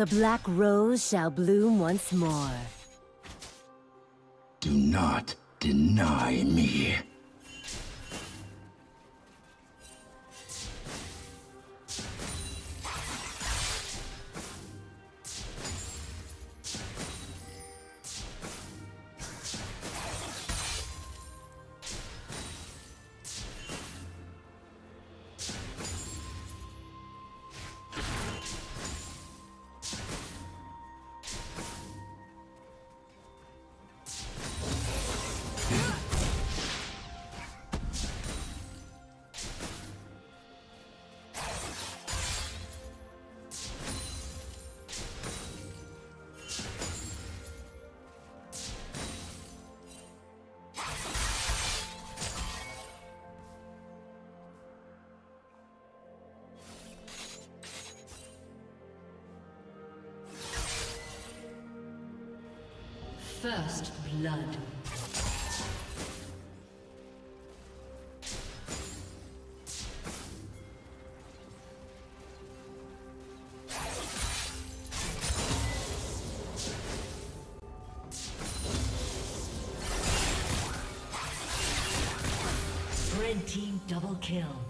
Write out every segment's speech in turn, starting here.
The black rose shall bloom once more. Do not deny me. Team double kill.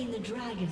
Slain the dragon.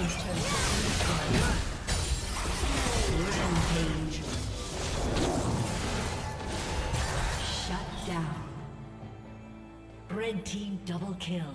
Team's turret has been. Shut down. Red Team double kill.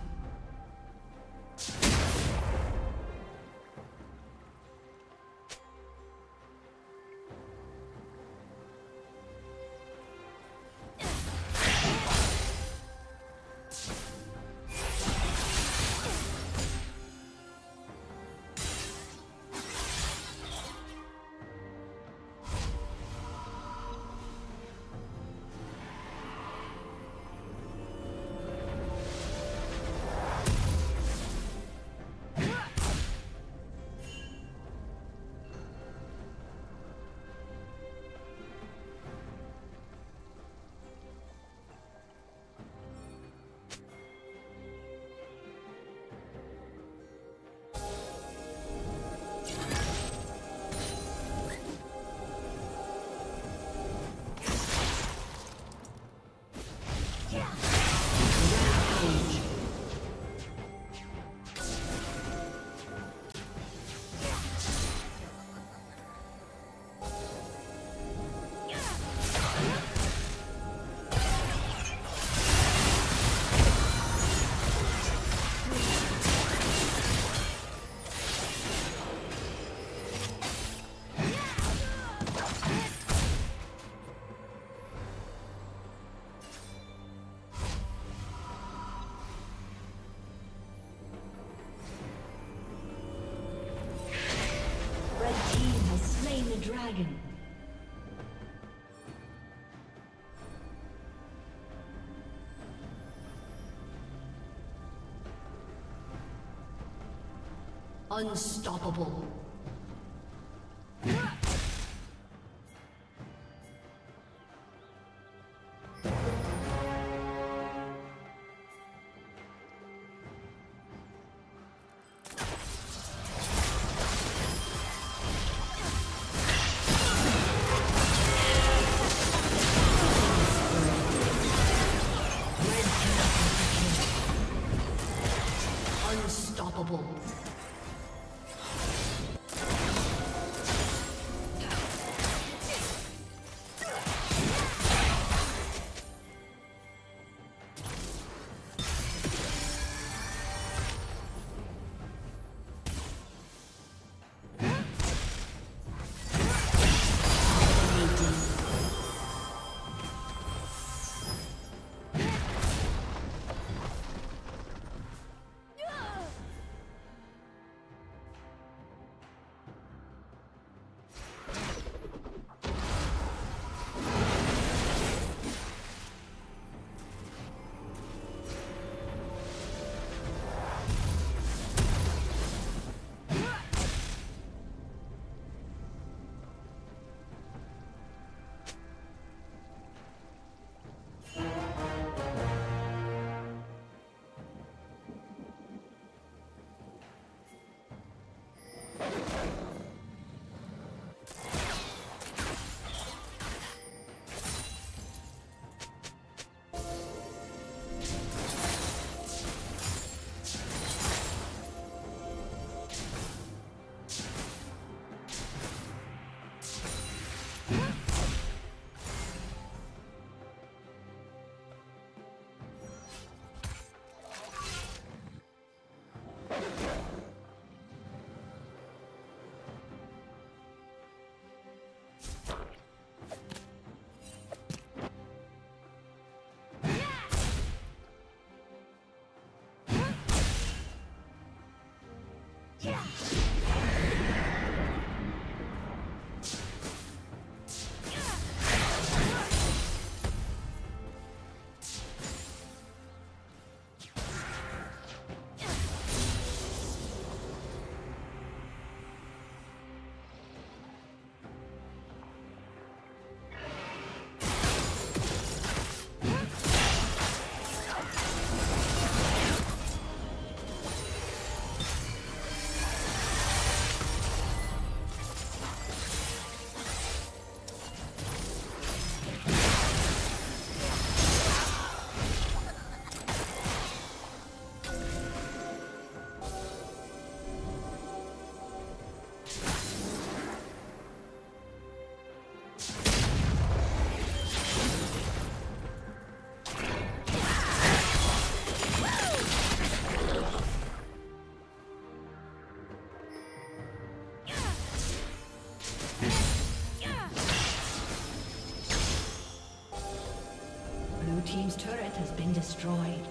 Unstoppable. Yeah! Destroyed.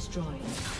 Destroyed.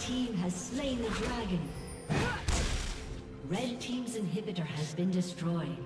team has slain the dragon. Red team's inhibitor has been destroyed.